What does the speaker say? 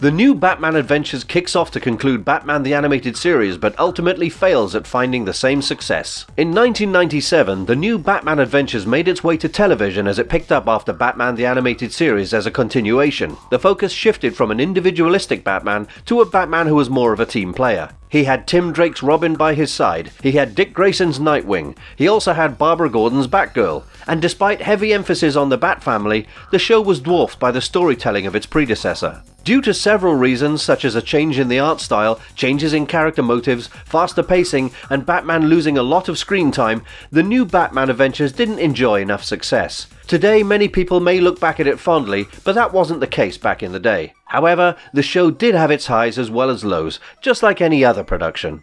The new Batman Adventures kicks off to conclude Batman the Animated Series, but ultimately fails at finding the same success. In 1997, the new Batman Adventures made its way to television as it picked up after Batman the Animated Series as a continuation. The focus shifted from an individualistic Batman to a Batman who was more of a team player. He had Tim Drake's Robin by his side, he had Dick Grayson's Nightwing, he also had Barbara Gordon's Batgirl, and despite heavy emphasis on the Bat family, the show was dwarfed by the storytelling of its predecessor. Due to several reasons, such as a change in the art style, changes in character motives, faster pacing, and Batman losing a lot of screen time, the new Batman adventures didn't enjoy enough success. Today, many people may look back at it fondly, but that wasn't the case back in the day. However, the show did have its highs as well as lows, just like any other production.